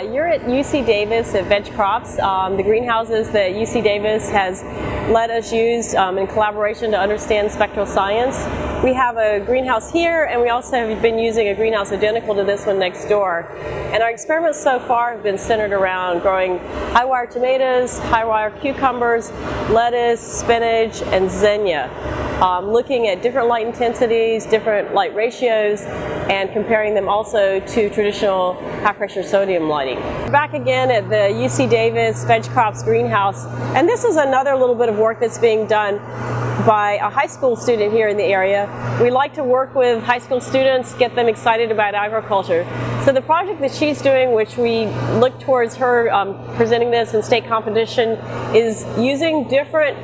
you're at UC Davis at Veg Crops, um, the greenhouses that UC Davis has let us use um, in collaboration to understand spectral science. We have a greenhouse here and we also have been using a greenhouse identical to this one next door. And our experiments so far have been centered around growing high wire tomatoes, high wire cucumbers, lettuce, spinach, and zinnia. Um, looking at different light intensities, different light ratios, and comparing them also to traditional high pressure sodium lighting. Back again at the UC Davis Veg Crops Greenhouse, and this is another little bit of work that's being done by a high school student here in the area. We like to work with high school students, get them excited about agriculture. So the project that she's doing, which we look towards her um, presenting this in state competition, is using different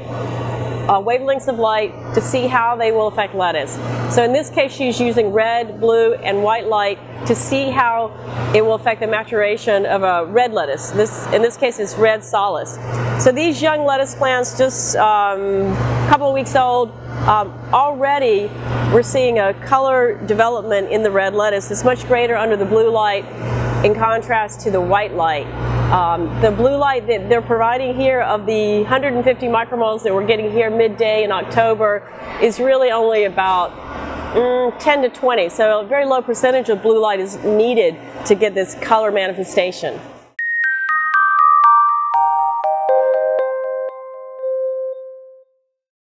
uh, wavelengths of light to see how they will affect lettuce. So in this case, she's using red, blue, and white light to see how it will affect the maturation of a red lettuce. This, in this case, it's red Salus. So these young lettuce plants, just um, a couple of weeks old, um, already we're seeing a color development in the red lettuce It's much greater under the blue light in contrast to the white light. Um, the blue light that they're providing here of the 150 micromoles that we're getting here midday in October is really only about mm, 10 to 20. So a very low percentage of blue light is needed to get this color manifestation.